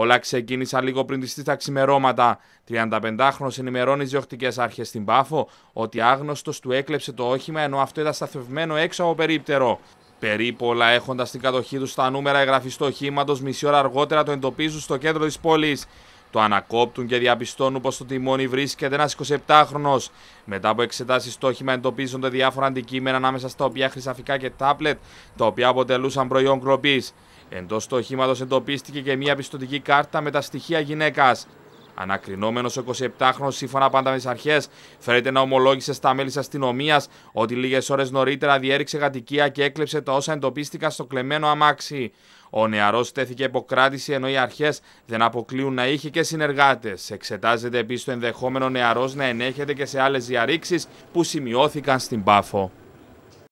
Όλα ξεκίνησαν λίγο πριν τις τα ξημερώματα. 35χρονο ενημερώνει τι διοκτικές αρχέ στην Πάφο ότι άγνωστος του έκλεψε το όχημα ενώ αυτό ήταν σταθευμένο έξω από περίπτερο. Περίπολα έχοντας στην κατοχή του τα νούμερα εγγραφή του οχήματος, μισή ώρα αργότερα το εντοπίζουν στο κέντρο της πόλης. Το ανακόπτουν και διαπιστώνουν πως στο τιμόνι βρίσκεται ένας 27χρονο. Μετά από εξετάσεις στο όχημα εντοπίζονται διάφορα αντικείμενα ανάμεσα στα οποία χρυσαφικά και τάπλετ, τα οποία αποτελούσαν προϊόν κλοπής. Εντός του οχήματος εντοπίστηκε και μια πιστοτική κάρτα με τα στοιχεία γυναίκας. Ανακρινόμενος ο 27χρονο, σύμφωνα πάντα με τις αρχές, φέρεται να ομολόγησε στα μέλη της αστυνομίας ότι λίγες ώρες νωρίτερα διέριξε κατοικία και έκλεψε τα όσα εντοπίστηκαν στο κλεμμένο αμάξι. Ο νεαρός τέθηκε υποκράτηση ενώ οι αρχές δεν αποκλείουν να είχε και συνεργάτες. Εξετάζεται επίσης το ενδεχόμενο νεαρός να ενέχεται και σε άλλες διαρρήξεις που σημειώθηκαν στην Πάφο.